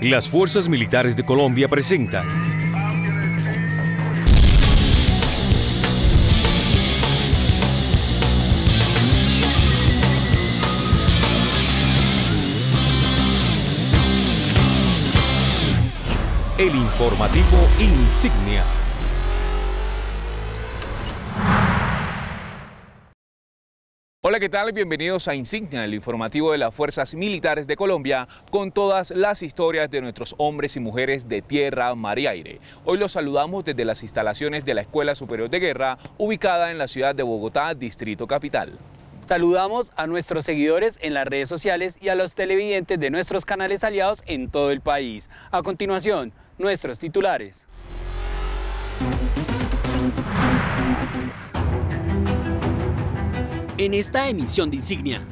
Las Fuerzas Militares de Colombia presentan El informativo Insignia. ¿Qué tal? Bienvenidos a Insignia, el informativo de las Fuerzas Militares de Colombia, con todas las historias de nuestros hombres y mujeres de tierra, mar y aire. Hoy los saludamos desde las instalaciones de la Escuela Superior de Guerra, ubicada en la ciudad de Bogotá, Distrito Capital. Saludamos a nuestros seguidores en las redes sociales y a los televidentes de nuestros canales aliados en todo el país. A continuación, nuestros titulares. En esta emisión de Insignia,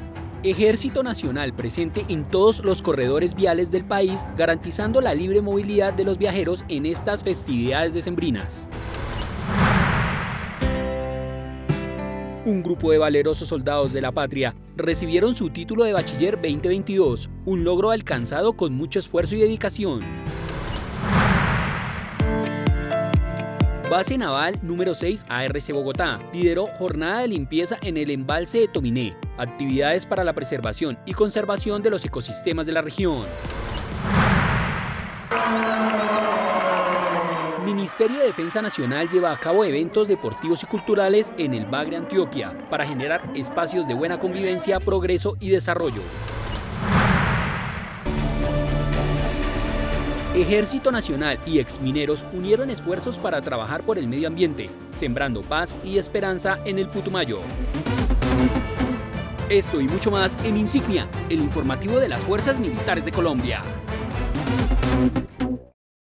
Ejército Nacional presente en todos los corredores viales del país, garantizando la libre movilidad de los viajeros en estas festividades decembrinas. Un grupo de valerosos soldados de la patria recibieron su título de bachiller 2022, un logro alcanzado con mucho esfuerzo y dedicación. Base Naval número 6 ARC Bogotá lideró jornada de limpieza en el embalse de Tominé, actividades para la preservación y conservación de los ecosistemas de la región. Ministerio de Defensa Nacional lleva a cabo eventos deportivos y culturales en el Bagre, Antioquia, para generar espacios de buena convivencia, progreso y desarrollo. Ejército Nacional y exmineros unieron esfuerzos para trabajar por el medio ambiente, sembrando paz y esperanza en el Putumayo. Esto y mucho más en Insignia, el informativo de las Fuerzas Militares de Colombia.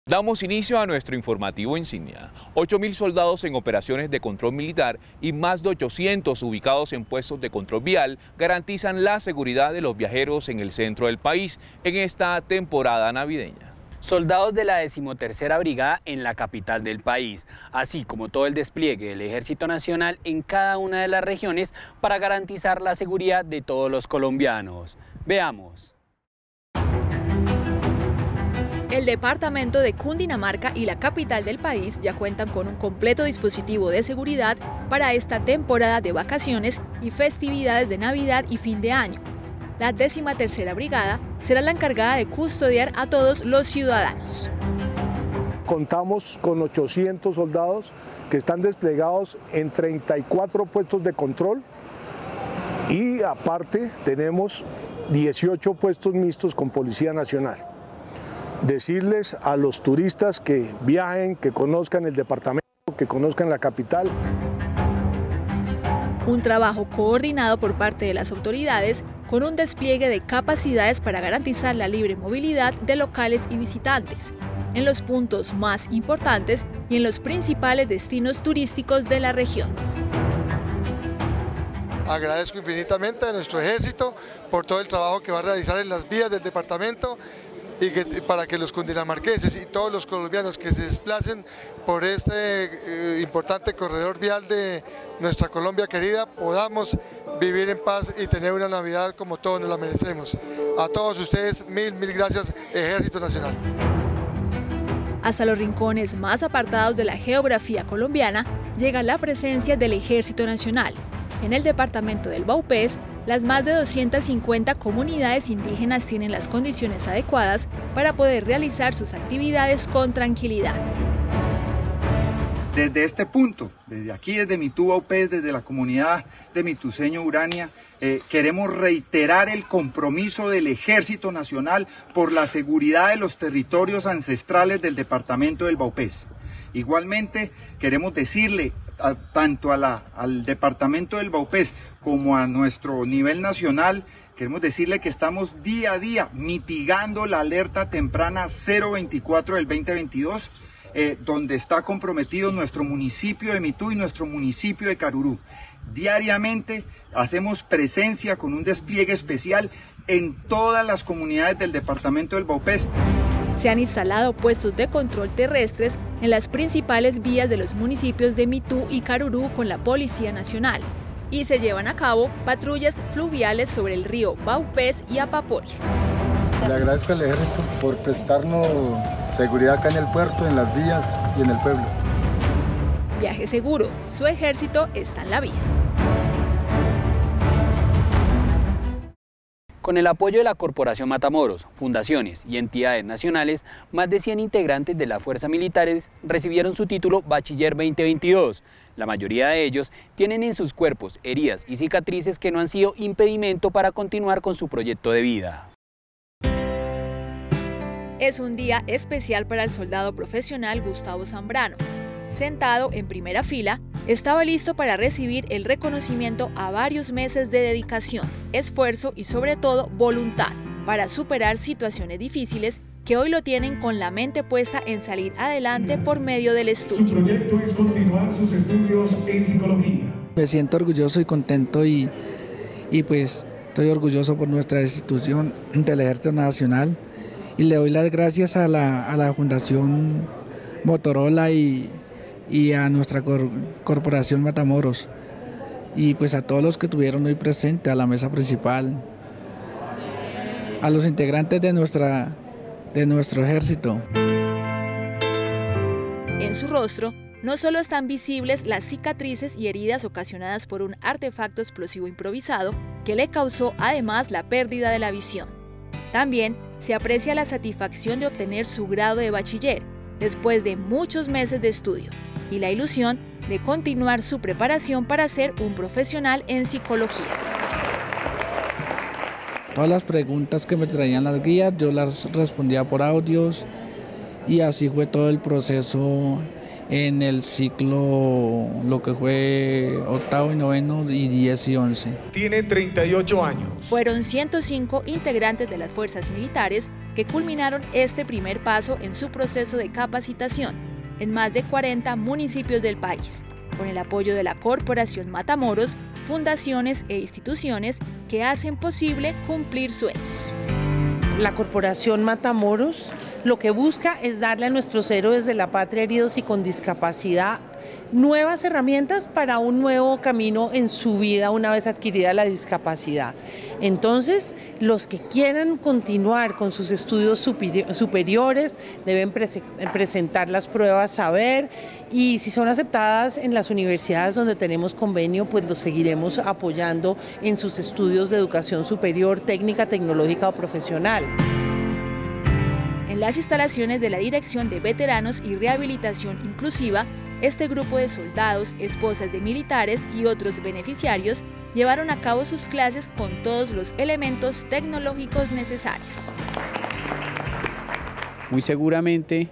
Damos inicio a nuestro informativo insignia. 8.000 soldados en operaciones de control militar y más de 800 ubicados en puestos de control vial garantizan la seguridad de los viajeros en el centro del país en esta temporada navideña. Soldados de la decimotercera brigada en la capital del país, así como todo el despliegue del Ejército Nacional en cada una de las regiones para garantizar la seguridad de todos los colombianos. Veamos. El departamento de Cundinamarca y la capital del país ya cuentan con un completo dispositivo de seguridad para esta temporada de vacaciones y festividades de Navidad y fin de año. La décima tercera brigada será la encargada de custodiar a todos los ciudadanos. Contamos con 800 soldados que están desplegados en 34 puestos de control y aparte tenemos 18 puestos mixtos con Policía Nacional decirles a los turistas que viajen, que conozcan el departamento, que conozcan la capital. Un trabajo coordinado por parte de las autoridades con un despliegue de capacidades para garantizar la libre movilidad de locales y visitantes en los puntos más importantes y en los principales destinos turísticos de la región. Agradezco infinitamente a nuestro ejército por todo el trabajo que va a realizar en las vías del departamento y para que los cundinamarqueses y todos los colombianos que se desplacen por este eh, importante corredor vial de nuestra Colombia querida podamos vivir en paz y tener una Navidad como todos nos la merecemos. A todos ustedes, mil, mil gracias, Ejército Nacional. Hasta los rincones más apartados de la geografía colombiana llega la presencia del Ejército Nacional. En el departamento del Baupés las más de 250 comunidades indígenas tienen las condiciones adecuadas para poder realizar sus actividades con tranquilidad. Desde este punto, desde aquí, desde Mitú Baupés, desde la comunidad de Mituseño Urania, eh, queremos reiterar el compromiso del Ejército Nacional por la seguridad de los territorios ancestrales del departamento del Baupés. Igualmente, queremos decirle tanto al departamento del Baupés como a nuestro nivel nacional, queremos decirle que estamos día a día mitigando la alerta temprana 024 del 2022, eh, donde está comprometido nuestro municipio de Mitú y nuestro municipio de Carurú. Diariamente hacemos presencia con un despliegue especial en todas las comunidades del departamento del Baupés. Se han instalado puestos de control terrestres en las principales vías de los municipios de Mitú y Carurú con la Policía Nacional y se llevan a cabo patrullas fluviales sobre el río Baupés y Apaporis. Le agradezco al ejército por prestarnos seguridad acá en el puerto, en las vías y en el pueblo. Viaje seguro, su ejército está en la vía. Con el apoyo de la Corporación Matamoros, fundaciones y entidades nacionales, más de 100 integrantes de las fuerzas militares recibieron su título Bachiller 2022. La mayoría de ellos tienen en sus cuerpos heridas y cicatrices que no han sido impedimento para continuar con su proyecto de vida. Es un día especial para el soldado profesional Gustavo Zambrano. Sentado en primera fila, estaba listo para recibir el reconocimiento a varios meses de dedicación, esfuerzo y sobre todo voluntad para superar situaciones difíciles que hoy lo tienen con la mente puesta en salir adelante por medio del estudio. Su proyecto es continuar sus estudios en psicología. Me siento orgulloso y contento y, y pues estoy orgulloso por nuestra institución del Ejército Nacional y le doy las gracias a la, a la Fundación Motorola y, y a nuestra cor, corporación Matamoros y pues a todos los que tuvieron hoy presente a la mesa principal, a los integrantes de, nuestra, de nuestro ejército. En su rostro no solo están visibles las cicatrices y heridas ocasionadas por un artefacto explosivo improvisado que le causó además la pérdida de la visión. También se aprecia la satisfacción de obtener su grado de bachiller después de muchos meses de estudio y la ilusión de continuar su preparación para ser un profesional en psicología. Todas las preguntas que me traían las guías yo las respondía por audios y así fue todo el proceso en el ciclo, lo que fue octavo y noveno y 10 y 11. Tiene 38 años. Fueron 105 integrantes de las fuerzas militares que culminaron este primer paso en su proceso de capacitación en más de 40 municipios del país, con el apoyo de la Corporación Matamoros, fundaciones e instituciones que hacen posible cumplir sueños. La Corporación Matamoros lo que busca es darle a nuestros héroes de la patria heridos y con discapacidad nuevas herramientas para un nuevo camino en su vida una vez adquirida la discapacidad. Entonces, los que quieran continuar con sus estudios superiores deben presentar las pruebas saber y si son aceptadas en las universidades donde tenemos convenio, pues los seguiremos apoyando en sus estudios de educación superior, técnica, tecnológica o profesional en las instalaciones de la Dirección de Veteranos y Rehabilitación Inclusiva, este grupo de soldados, esposas de militares y otros beneficiarios llevaron a cabo sus clases con todos los elementos tecnológicos necesarios. Muy seguramente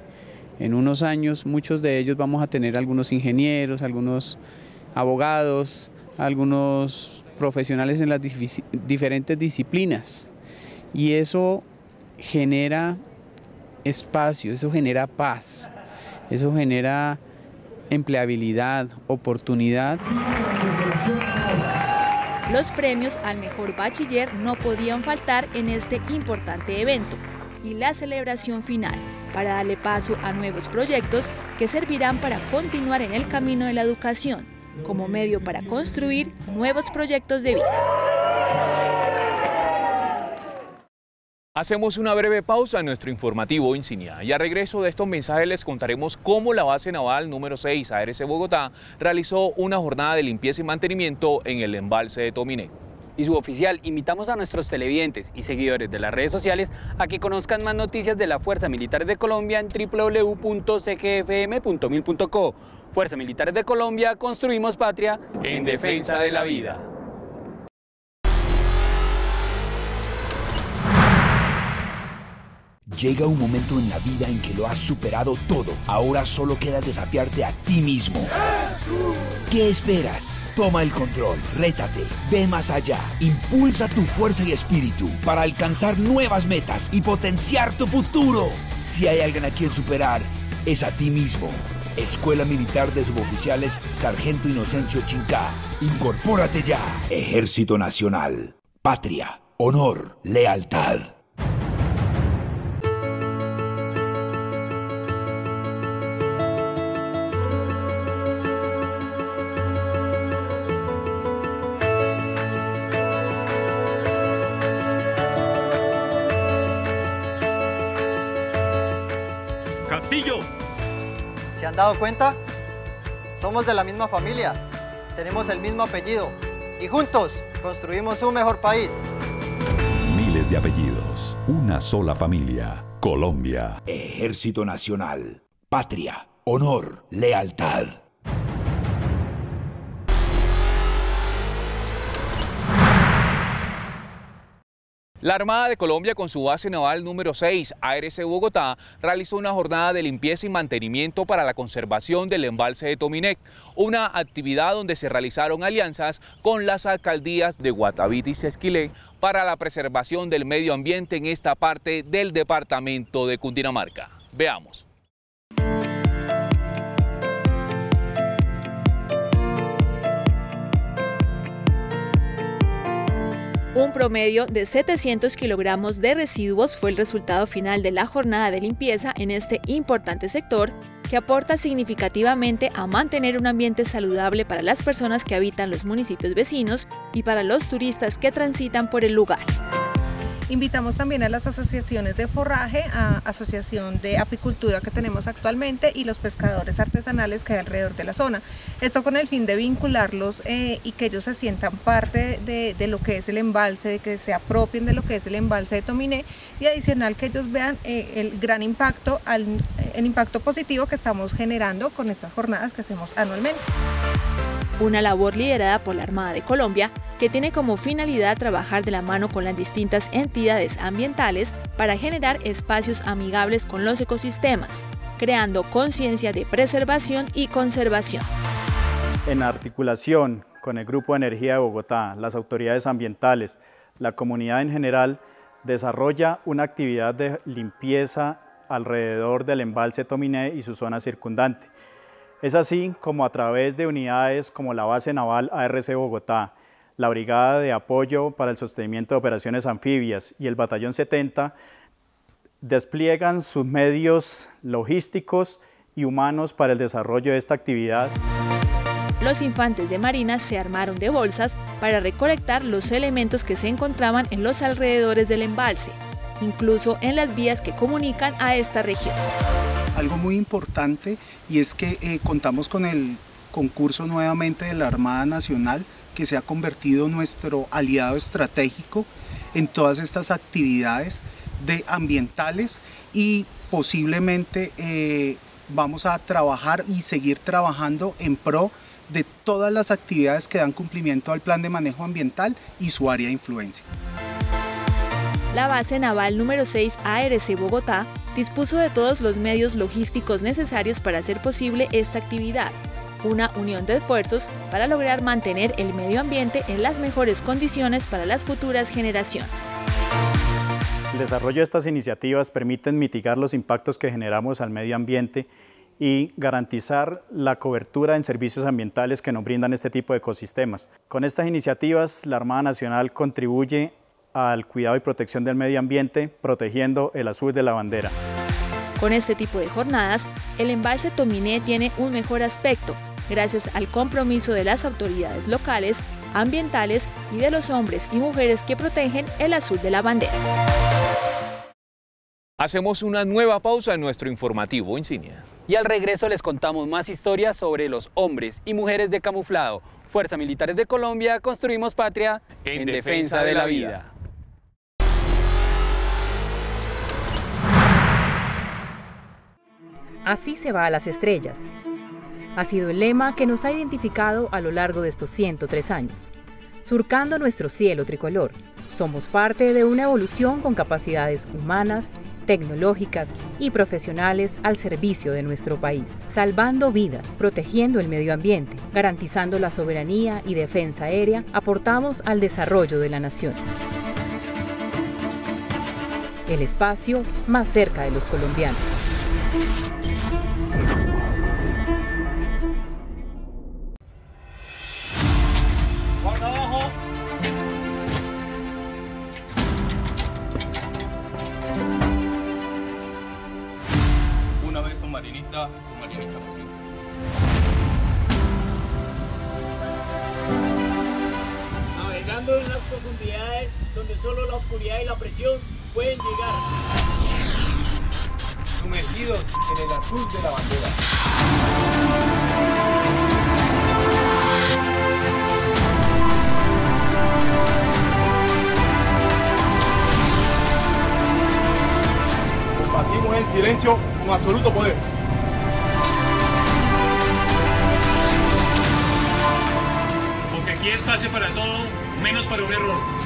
en unos años muchos de ellos vamos a tener algunos ingenieros, algunos abogados, algunos profesionales en las diferentes disciplinas y eso genera espacio, eso genera paz, eso genera empleabilidad, oportunidad. Los premios al mejor bachiller no podían faltar en este importante evento y la celebración final para darle paso a nuevos proyectos que servirán para continuar en el camino de la educación como medio para construir nuevos proyectos de vida. Hacemos una breve pausa en nuestro informativo Insignia y a regreso de estos mensajes les contaremos cómo la base naval número 6 ARC Bogotá realizó una jornada de limpieza y mantenimiento en el embalse de Tominé. Y su oficial, invitamos a nuestros televidentes y seguidores de las redes sociales a que conozcan más noticias de la Fuerza Militar de Colombia en www.cgfm.mil.co. Fuerza Militares de Colombia, construimos patria en defensa de la vida. Llega un momento en la vida en que lo has superado todo. Ahora solo queda desafiarte a ti mismo. ¿Qué esperas? Toma el control, rétate, ve más allá, impulsa tu fuerza y espíritu para alcanzar nuevas metas y potenciar tu futuro. Si hay alguien a quien superar, es a ti mismo. Escuela Militar de Suboficiales Sargento Inocencio Chincá. Incorpórate ya. Ejército Nacional. Patria, honor, lealtad. Dado cuenta? Somos de la misma familia, tenemos el mismo apellido y juntos construimos un mejor país. Miles de apellidos, una sola familia, Colombia. Ejército Nacional, patria, honor, lealtad. La Armada de Colombia con su base naval número 6, ARC Bogotá, realizó una jornada de limpieza y mantenimiento para la conservación del embalse de Tominec, una actividad donde se realizaron alianzas con las alcaldías de Guatavita y Sesquilé para la preservación del medio ambiente en esta parte del departamento de Cundinamarca. Veamos. Un promedio de 700 kilogramos de residuos fue el resultado final de la jornada de limpieza en este importante sector que aporta significativamente a mantener un ambiente saludable para las personas que habitan los municipios vecinos y para los turistas que transitan por el lugar. Invitamos también a las asociaciones de forraje, a asociación de apicultura que tenemos actualmente y los pescadores artesanales que hay alrededor de la zona. Esto con el fin de vincularlos eh, y que ellos se sientan parte de, lo que es el embalse, de que se apropien de lo que es el embalse de Tominé y adicional que ellos vean eh, el gran impacto, el impacto positivo que estamos generando con estas jornadas que hacemos anualmente una labor liderada por la Armada de Colombia que tiene como finalidad trabajar de la mano con las distintas entidades ambientales para generar espacios amigables con los ecosistemas, creando conciencia de preservación y conservación. En articulación con el Grupo de Energía de Bogotá, las autoridades ambientales, la comunidad en general, desarrolla una actividad de limpieza alrededor del embalse Tominé y su zona circundante es así como a través de unidades como la Base Naval ARC Bogotá, la Brigada de Apoyo para el Sostenimiento de Operaciones Anfibias y el Batallón 70 despliegan sus medios logísticos y humanos para el desarrollo de esta actividad. Los infantes de Marina se armaron de bolsas para recolectar los elementos que se encontraban en los alrededores del embalse, incluso en las vías que comunican a esta región algo muy importante y es que eh, contamos con el concurso nuevamente de la Armada Nacional que se ha convertido nuestro aliado estratégico en todas estas actividades de ambientales y posiblemente eh, vamos a trabajar y seguir trabajando en pro de todas las actividades que dan cumplimiento al plan de manejo ambiental y su área de influencia. La base naval número 6 ARC Bogotá dispuso de todos los medios logísticos necesarios para hacer posible esta actividad, una unión de esfuerzos para lograr mantener el medio ambiente en las mejores condiciones para las futuras generaciones. El desarrollo de estas iniciativas permiten mitigar los impactos que generamos al medio ambiente y garantizar la cobertura en servicios ambientales que nos brindan este tipo de ecosistemas. Con estas iniciativas, la Armada Nacional contribuye al cuidado y protección del medio ambiente, protegiendo el azul de la bandera. Con este tipo de jornadas, el embalse Tominé tiene un mejor aspecto, gracias al compromiso de las autoridades locales, ambientales y de los hombres y mujeres que protegen el azul de la bandera. Hacemos una nueva pausa en nuestro informativo insignia. Y al regreso les contamos más historias sobre los hombres y mujeres de camuflado. Fuerzas Militares de Colombia, construimos patria en, defensa, de la vida. Así se va a las estrellas. Ha sido el lema que nos ha identificado a lo largo de estos 103 años. Surcando nuestro cielo tricolor, somos parte de una evolución con capacidades humanas, tecnológicas y profesionales al servicio de nuestro país, salvando vidas, protegiendo el medio ambiente, garantizando la soberanía y defensa aérea, aportamos al desarrollo de la nación. El espacio más cerca de los colombianos. Donde solo la oscuridad y la presión pueden llegar. Sumergido Unidos en el azul de la bandera. Combatimos en silencio con absoluto poder. Porque aquí hay espacio para todo, menos para un error.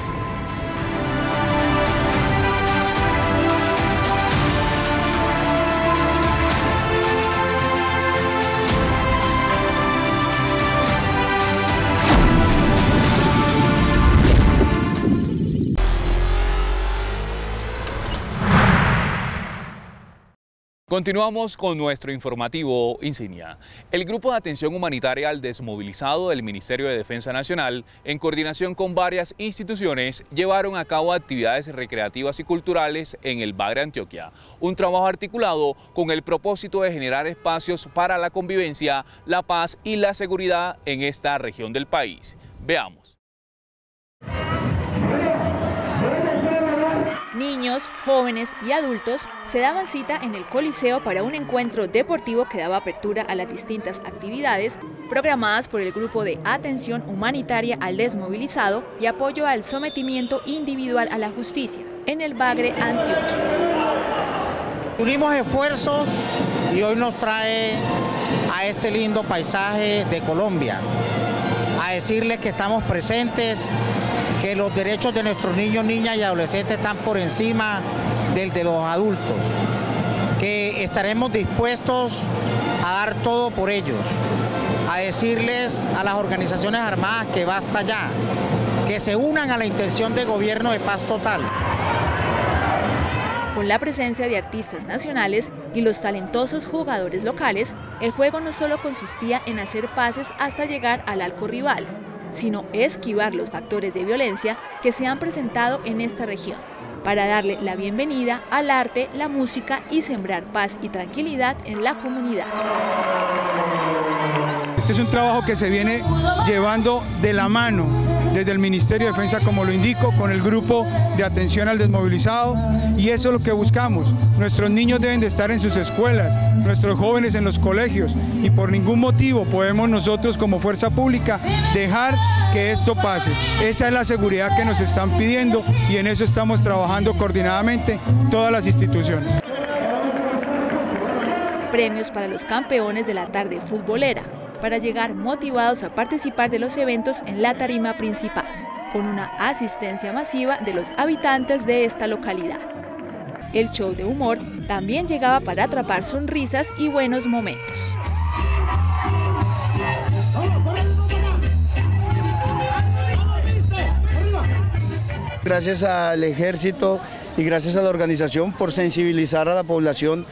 Continuamos con nuestro informativo insignia. El Grupo de Atención Humanitaria al Desmovilizado del Ministerio de Defensa Nacional, en coordinación con varias instituciones, llevaron a cabo actividades recreativas y culturales en el Bagre Antioquia. Un trabajo articulado con el propósito de generar espacios para la convivencia, la paz y la seguridad en esta región del país. Veamos. Niños, jóvenes y adultos se daban cita en el Coliseo para un encuentro deportivo que daba apertura a las distintas actividades programadas por el Grupo de Atención Humanitaria al Desmovilizado y apoyo al sometimiento individual a la justicia en el Bagre Antioquia. Unimos esfuerzos y hoy nos trae a este lindo paisaje de Colombia, a decirles que estamos presentes, que los derechos de nuestros niños, niñas y adolescentes están por encima del de los adultos, que estaremos dispuestos a dar todo por ellos, a decirles a las organizaciones armadas que basta ya, que se unan a la intención de gobierno de paz total. Con la presencia de artistas nacionales y los talentosos jugadores locales, el juego no solo consistía en hacer pases hasta llegar al arco rival, sino esquivar los factores de violencia que se han presentado en esta región, para darle la bienvenida al arte, la música y sembrar paz y tranquilidad en la comunidad. Este es un trabajo que se viene llevando de la mano desde el Ministerio de Defensa, como lo indico, con el grupo de atención al desmovilizado y eso es lo que buscamos. Nuestros niños deben de estar en sus escuelas, nuestros jóvenes en los colegios y por ningún motivo podemos nosotros como fuerza pública dejar que esto pase. Esa es la seguridad que nos están pidiendo y en eso estamos trabajando coordinadamente todas las instituciones. Premios para los campeones de la tarde futbolera para llegar motivados a participar de los eventos en la tarima principal, con una asistencia masiva de los habitantes de esta localidad. El show de humor también llegaba para atrapar sonrisas y buenos momentos. Gracias al ejército y gracias a la organización por sensibilizar a la población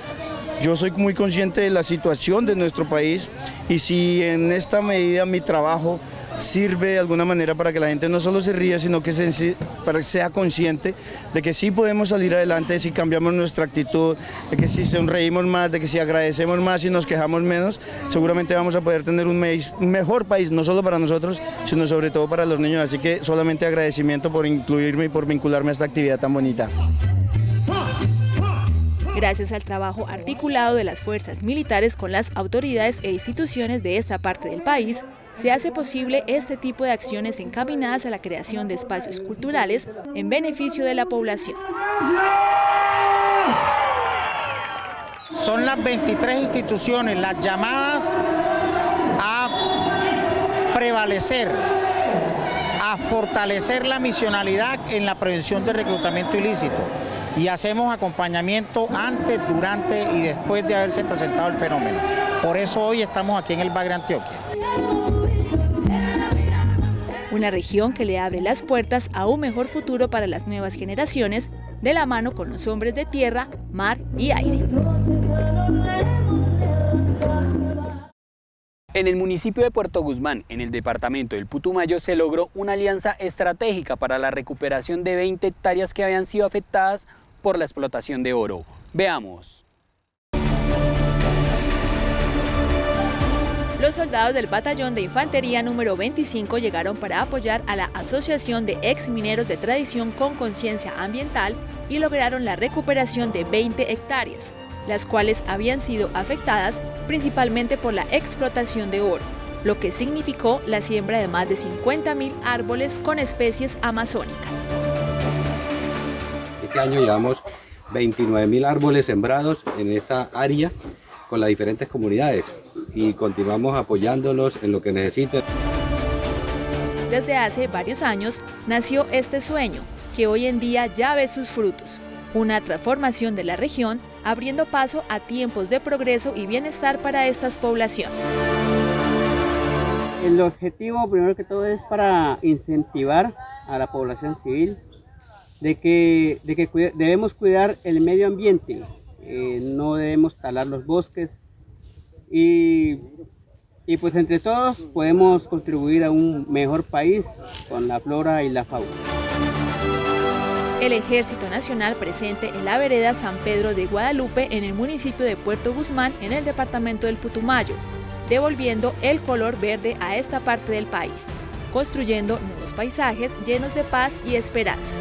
yo soy muy consciente de la situación de nuestro país y si en esta medida mi trabajo sirve de alguna manera para que la gente no solo se ría, sino que sea consciente de que sí podemos salir adelante si cambiamos nuestra actitud, de que si sonreímos más, de que si agradecemos más y nos quejamos menos, seguramente vamos a poder tener un mejor país, no solo para nosotros, sino sobre todo para los niños. Así que solamente agradecimiento por incluirme y por vincularme a esta actividad tan bonita. Gracias al trabajo articulado de las fuerzas militares con las autoridades e instituciones de esta parte del país, se hace posible este tipo de acciones encaminadas a la creación de espacios culturales en beneficio de la población. Son las 23 instituciones las llamadas a prevalecer, a fortalecer la misionalidad en la prevención del reclutamiento ilícito y hacemos acompañamiento antes, durante y después de haberse presentado el fenómeno. Por eso hoy estamos aquí en el Bagre Antioquia. Una región que le abre las puertas a un mejor futuro para las nuevas generaciones, de la mano con los hombres de tierra, mar y aire. En el municipio de Puerto Guzmán, en el departamento del Putumayo, se logró una alianza estratégica para la recuperación de 20 hectáreas que habían sido afectadas por la explotación de oro. Veamos. Los soldados del Batallón de Infantería número 25 llegaron para apoyar a la Asociación de Ex Mineros de Tradición con Conciencia Ambiental y lograron la recuperación de 20 hectáreas. las cuales habían sido afectadas principalmente por la explotación de oro, lo que significó la siembra de más de 50.000 árboles con especies amazónicas. Este año llevamos 29.000 árboles sembrados en esta área con las diferentes comunidades y continuamos apoyándolos en lo que necesiten. Desde hace varios años nació este sueño, que hoy en día ya ve sus frutos, una transformación de la región abriendo paso a tiempos de progreso y bienestar para estas poblaciones. El objetivo primero que todo es para incentivar a la población civil de que, de que debemos cuidar el medio ambiente, eh, no debemos talar los bosques y, y pues entre todos podemos contribuir a un mejor país con la flora y la fauna. El Ejército Nacional presente en la vereda San Pedro de Guadalupe en el municipio de Puerto Guzmán en el departamento del Putumayo, devolviendo el color verde a esta parte del país, construyendo nuevos paisajes llenos de paz y esperanza.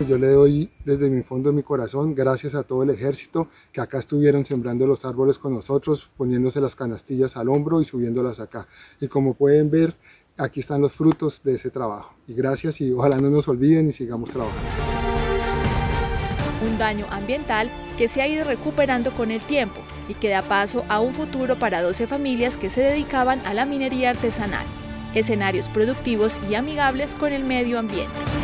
Yo le doy desde mi fondo de mi corazón gracias a todo el ejército que acá estuvieron sembrando los árboles con nosotros, poniéndose las canastillas al hombro y subiéndolas acá. Y como pueden ver, aquí están los frutos de ese trabajo. Y gracias y ojalá no nos olviden y sigamos trabajando. Un daño ambiental que se ha ido recuperando con el tiempo y que da paso a un futuro para 12 familias que se dedicaban a la minería artesanal, escenarios productivos y amigables con el medio ambiente.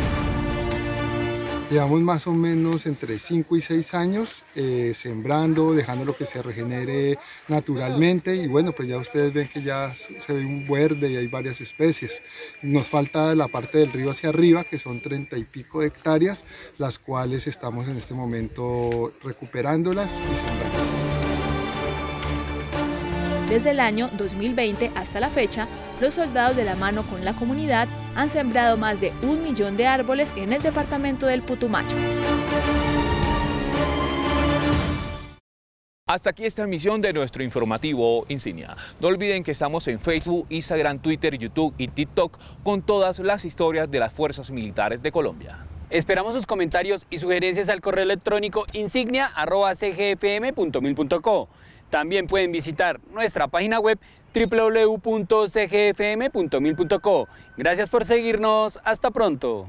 Llevamos más o menos entre 5 y 6 años eh, sembrando, dejándolo que se regenere naturalmente y bueno, pues ya ustedes ven que ya se ve un verde y hay varias especies. Nos falta la parte del río hacia arriba, que son 30 y pico de hectáreas, las cuales estamos en este momento recuperándolas y sembrando. Desde el año 2020 hasta la fecha, los soldados de la mano con la comunidad han sembrado más de un millón de árboles en el departamento del Putumayo. Hasta aquí esta emisión de nuestro informativo Insignia. No olviden que estamos en Facebook, Instagram, Twitter, YouTube y TikTok con todas las historias de las fuerzas militares de Colombia. Esperamos sus comentarios y sugerencias al correo electrónico insignia.cgfm.mil.co. También pueden visitar nuestra página web www.cgfm.mil.co. Gracias por seguirnos. Hasta pronto.